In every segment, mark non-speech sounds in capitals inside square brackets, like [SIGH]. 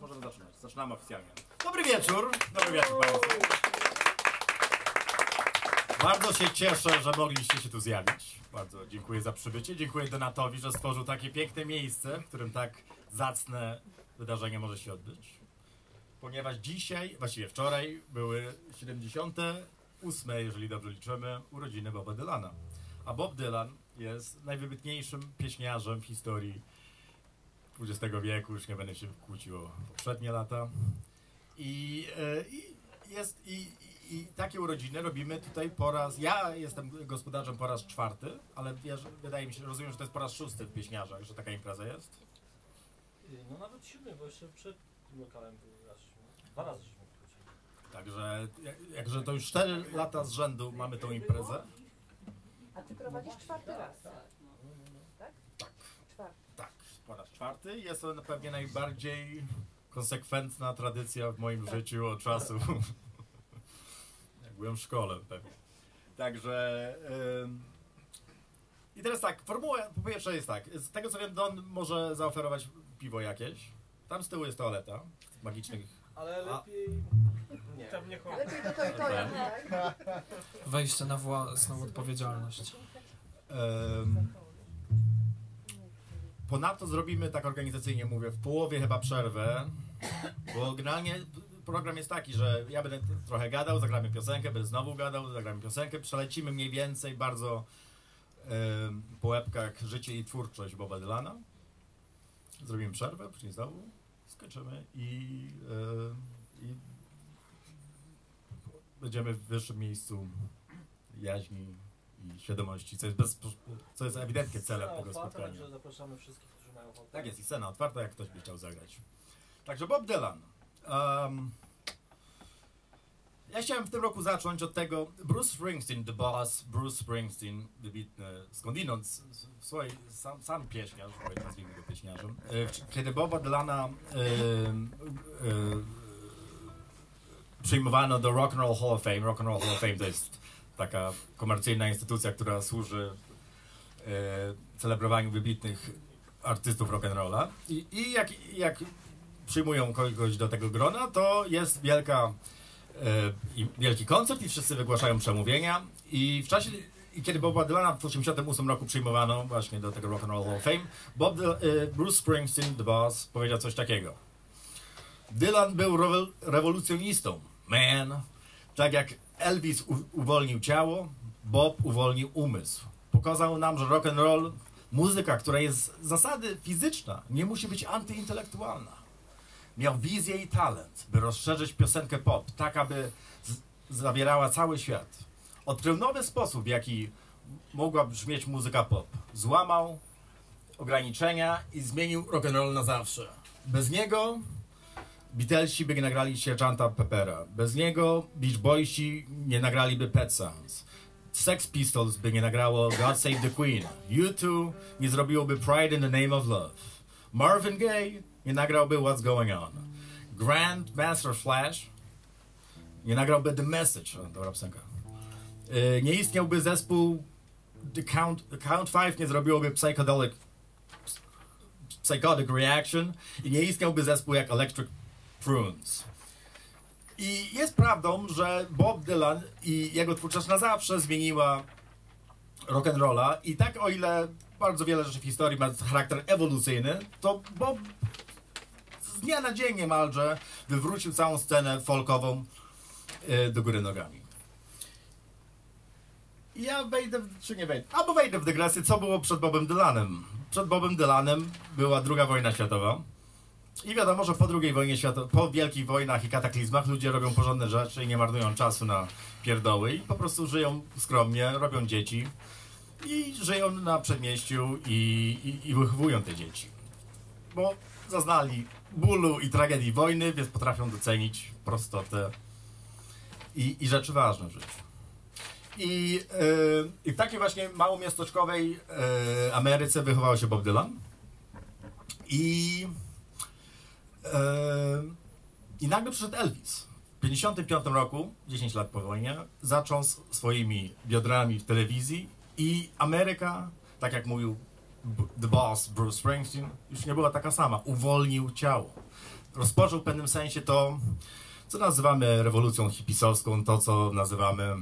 już możemy zaczynać. Zaczynamy oficjalnie. Dobry wieczór. Dobry wieczór Państwu. Bardzo się cieszę, że mogliście się tu zjawić. Bardzo dziękuję za przybycie. Dziękuję Donatowi, że stworzył takie piękne miejsce, w którym tak zacne wydarzenie może się odbyć. Ponieważ dzisiaj, właściwie wczoraj, były 78, jeżeli dobrze liczymy, urodziny Boba Dylana. A Bob Dylan jest najwybitniejszym pieśniarzem w historii XX wieku, już nie będę się kłócił o poprzednie lata. I, e, i jest i, i, i takie urodziny robimy tutaj po raz. Ja jestem gospodarzem po raz czwarty, ale wiesz, wydaje mi się, rozumiem, że to jest po raz szósty w pieśniarzach, że taka impreza jest. No nawet siódmy, bo jeszcze przed tym lokalem był raz, dwa razy żeśmy wrócili. Także jak- jakże to już 4 lata z rzędu mamy tą imprezę. A ty prowadzisz czwarty raz, tak? Tak. Czwarty. Tak, po raz czwarty. Jest to pewnie najbardziej konsekwentna tradycja w moim życiu od czasu. [LAUGHS] Jak byłem w szkole pewnie. Także. ym, I teraz tak, formuła po pierwsze jest tak. Z tego co wiem, Don może zaoferować piwo jakieś. Tam z tyłu jest toaleta w tych magicznych. Ale A- lepiej... Nie. Tam nie chodzi. Lepiej do Toyota, tak? Wejście na własną odpowiedzialność. Ym, Ponadto zrobimy tak organizacyjnie, mówię, w połowie chyba przerwę, bo generalnie program jest taki, że ja będę trochę gadał, zagramy piosenkę, będę znowu gadał, zagramy piosenkę, przelecimy mniej więcej bardzo ym, po łebkach życie i twórczość Boba Dylana. Zrobimy przerwę, później znowu skończymy i, yy, i będziemy w wyższym miejscu jaźni i świadomości, co jest, bez, co jest ewidentnie celem Scena tego otwarta, spotkania. Także zapraszamy wszystkich, którzy mają ochotę. Tak jest, i scena otwarta, jak ktoś by chciał zagrać. Także Bob Dylan. Um, ja chciałem w tym roku zacząć od tego, Bruce Springsteen, the boss, Bruce Springsteen, wybitny skądinąd, swój, sam, sam pieśniarz, bo nazwijmy go pieśniarzem, e, kiedy Boba Dylana e, e, przyjmowano do Rock and Roll Hall of Fame, Rock and Roll Hall of Fame to jest taka komercyjna instytucja, która służy e, celebrowaniu wybitnych artystów rock'n'rolla I, i jak, jak przyjmują kogoś do tego grona, to jest wielka, e, wielki koncert i wszyscy wygłaszają przemówienia i w czasie, kiedy Boba Dylana w 1988 roku przyjmowano właśnie do tego Rock and Roll Hall of Fame, Bob, Dyl- e, Bruce Springsteen, the boss, powiedział coś takiego. Dylan był rewol- rewolucjonistą, man. Tak jak Elvis uwolnił ciało, Bob uwolnił umysł. Pokazał nam, że rock and roll, muzyka, która jest z zasady fizyczna, nie musi być antyintelektualna. Miał wizję i talent, by rozszerzyć piosenkę pop, tak aby zawierała cały świat. Odkrył nowy sposób, w jaki mogła brzmieć muzyka pop. Złamał ograniczenia i zmienił rock and roll na zawsze. Bez niego Beatlesi by nie nagrali Sierżanta Peppera. Bez niego Beach Boysi nie nagraliby Pet Sounds. Sex Pistols by nie nagrało God Save the Queen. U2 nie zrobiłoby Pride in the Name of Love. Marvin Gaye nie nagrałby What's Going On. Grand Master Flash nie nagrałby The Message. Dobra piosenka. Yy, Nie istniałby zespół The Count, The Count Five nie zrobiłoby Psychedelic Psychotic Reaction i nie istniałby zespół jak Electric Prunes. I jest prawdą, że Bob Dylan i jego twórczość na zawsze zmieniła rock'n'rolla i tak o ile bardzo wiele rzeczy w historii ma charakter ewolucyjny, to Bob z dnia na dzień niemalże wywrócił całą scenę folkową e, do góry nogami. Ja wejdę, w, czy nie wejdę, albo wejdę w dygresję, co było przed Bobem Dylanem. Przed Bobem Dylanem była druga wojna światowa. I wiadomo, że po II wojnie światowej, po wielkich wojnach i kataklizmach ludzie robią porządne rzeczy i nie marnują czasu na pierdoły i po prostu żyją skromnie, robią dzieci i żyją na przedmieściu i, i, i wychowują te dzieci. Bo zaznali bólu i tragedii wojny, więc potrafią docenić prostotę i, i rzeczy ważne w życiu. I, yy, I w takiej właśnie małomiasteczkowej yy, Ameryce wychował się Bob Dylan. I I nagle przyszedł Elvis. W 1955 roku, 10 lat po wojnie, zaczął swoimi biodrami w telewizji i Ameryka, tak jak mówił The Boss Bruce Springsteen, już nie była taka sama. Uwolnił ciało. rozpoczął w pewnym sensie to, co nazywamy rewolucją hipisowską, to co nazywamy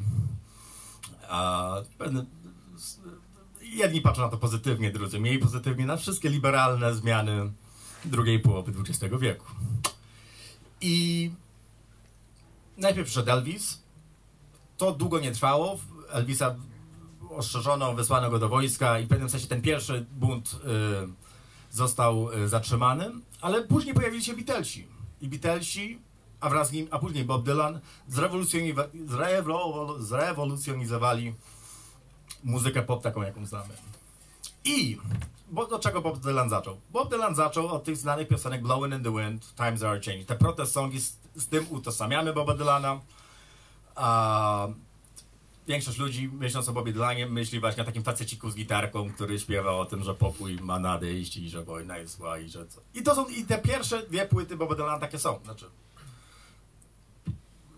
jedni patrzą na to pozytywnie, drudzy mniej pozytywnie, na wszystkie liberalne zmiany drugiej połowy XX wieku. I najpierw przyszedł Elvis. To długo nie trwało. Elvisa ostrzeżono, wysłano go do wojska i w pewnym sensie ten pierwszy bunt y, został y, zatrzymany, ale później pojawili się Beatlesi. I Beatlesi, a wraz z nim, a później Bob Dylan zrewolucjoniwa- zrewo- zrewolucjonizowali muzykę pop taką, jaką znamy. I bo do czego Bob Dylan zaczął? Bob Dylan zaczął od tych znanych piosenek Blowing in the Wind, Times Are Changing. Te protest songi z, z tym utożsamiamy Boba Dylana. A większość ludzi myśląc o Bobie Dylanie myśli właśnie o takim faceciku z gitarką, który śpiewa o tym, że pokój ma nadejść i że wojna jest zła i że co. I to są, i te pierwsze dwie płyty Boba Dylana takie są. Znaczy,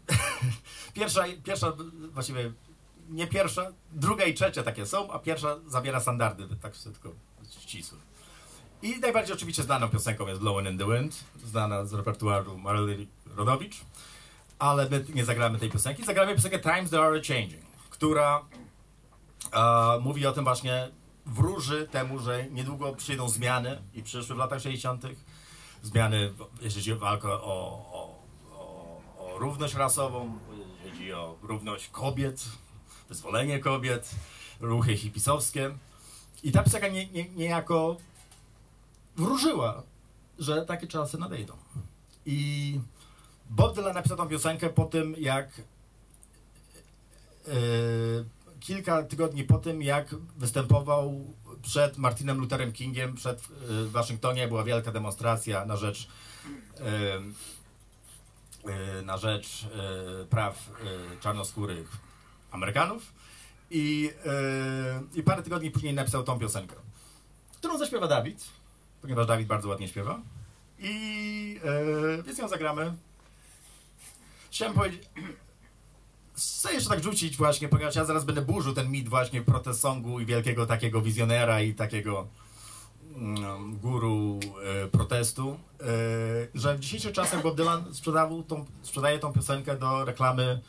[LAUGHS] pierwsza, pierwsza właściwie nie pierwsza, druga i trzecia takie są, a pierwsza zawiera standardy, tak tylko ścisłe. I najbardziej oczywiście znaną piosenką jest Blowing in the Wind, znana z repertuaru Maryli Rodowicz, ale my nie zagramy tej piosenki, zagramy piosenkę Times They Are Changing, która e, mówi o tym właśnie, wróży temu, że niedługo przyjdą zmiany i przyszły w latach 60. Zmiany, jeśli chodzi o walkę o, o, o, o równość rasową, jeśli chodzi o równość kobiet, wyzwolenie kobiet, ruchy hipisowskie. I ta piosenka nie, nie, niejako wróżyła, że takie czasy nadejdą. I Bob Dylan napisał tą piosenkę po tym, jak e, kilka tygodni po tym, jak występował przed Martinem Lutherem Kingiem, przed e, w Waszyngtonie była wielka demonstracja na rzecz e, na rzecz praw czarnoskórych Amerykanów i, e, i parę tygodni później napisał tą piosenkę, którą zaśpiewa Dawid, ponieważ Dawid bardzo ładnie śpiewa i e, więc ją zagramy. Chciałem powiedzieć, [CLEARS THROAT] chcę jeszcze tak rzucić właśnie, ponieważ ja zaraz będę burzył ten mit właśnie protest songu i wielkiego takiego wizjonera i takiego mm, guru e, protestu, że w dzisiejszych czasach Bob Dylan sprzedawał tą, sprzedaje tą piosenkę do reklamy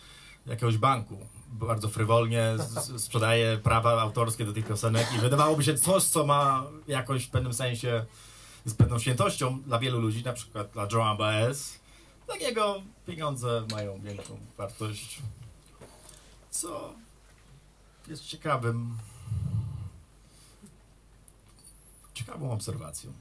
jakiegoś banku. Bardzo frywolnie sprzedaje prawa autorskie do tych piosenek i wydawałoby się coś, co ma jakoś w pewnym sensie z pewną świętością dla wielu ludzi, na przykład dla Joan Baez. Dla niego pieniądze mają większą wartość, co jest ciekawym, ciekawą obserwacją.